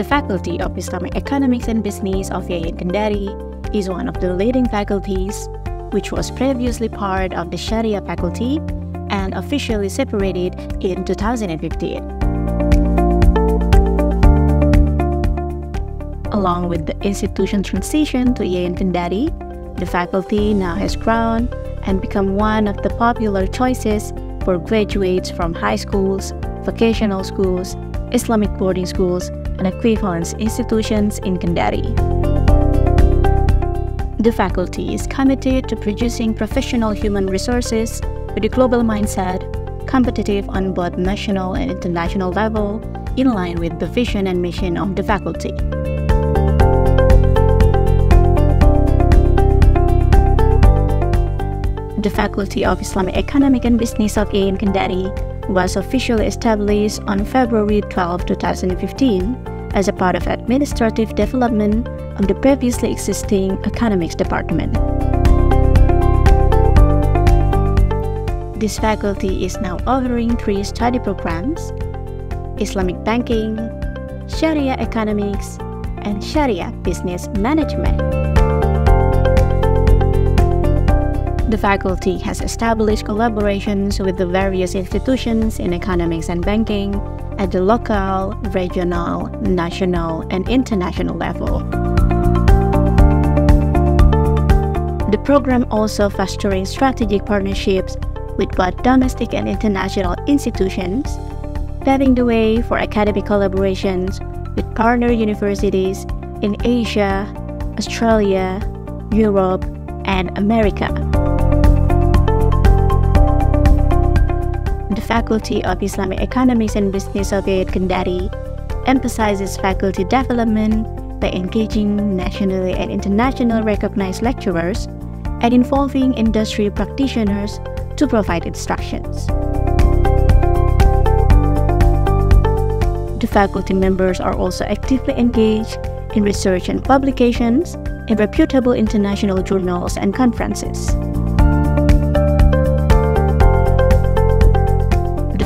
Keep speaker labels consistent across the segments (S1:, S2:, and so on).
S1: The Faculty of Islamic Economics and Business of IAIN Kendari is one of the leading faculties, which was previously part of the Sharia faculty and officially separated in 2015. Along with the institution transition to IAIN Kendari, the faculty now has grown and become one of the popular choices for graduates from high schools, vocational schools, Islamic boarding schools, and equivalent institutions in Kendari. The faculty is committed to producing professional human resources with a global mindset, competitive on both national and international level, in line with the vision and mission of the faculty. The Faculty of Islamic Economic and Business of IAIN Kendari was officially established on February 12, 2015 as a part of administrative development of the previously existing Economics Department. This faculty is now offering three study programs Islamic Banking, Sharia Economics, and Sharia Business Management. The faculty has established collaborations with the various institutions in economics and banking at the local, regional, national, and international level. The program also fostering strategic partnerships with both domestic and international institutions, paving the way for academic collaborations with partner universities in Asia, Australia, Europe, and America. The Faculty of Islamic Economics and Business of IAIN Kendari emphasizes faculty development by engaging nationally and internationally recognized lecturers and involving industry practitioners to provide instructions. The faculty members are also actively engaged in research and publications in reputable international journals and conferences.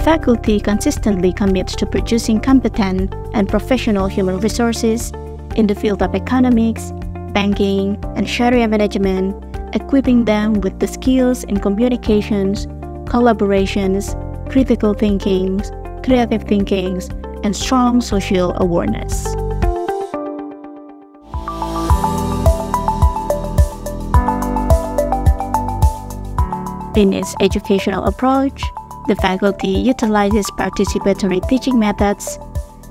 S1: Faculty consistently commits to producing competent and professional human resources in the field of economics, banking, and Sharia management equipping them with the skills in communications, collaborations, critical thinking, creative thinking, and strong social awareness. In its educational approach, the faculty utilizes participatory teaching methods,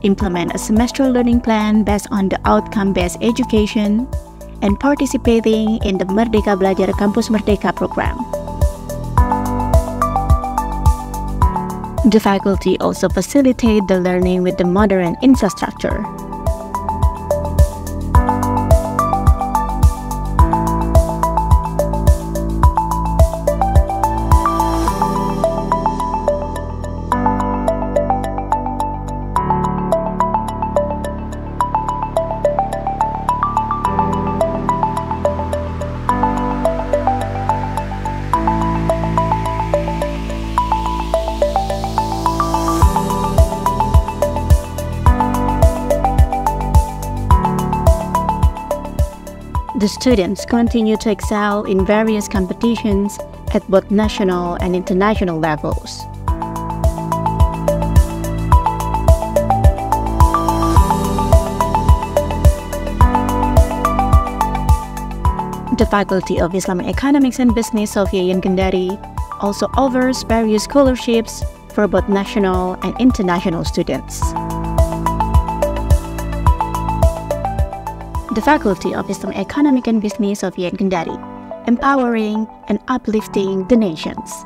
S1: implement a semester learning plan based on the outcome-based education, and participating in the Merdeka Belajar Kampus Merdeka program. The faculty also facilitate the learning with the modern infrastructure. The students continue to excel in various competitions at both national and international levels. The Faculty of Islamic Economics and Business of IAIN Kendari also offers various scholarships for both national and international students. The Faculty of Islamic Economic and Business of Kendari, empowering and uplifting the nations.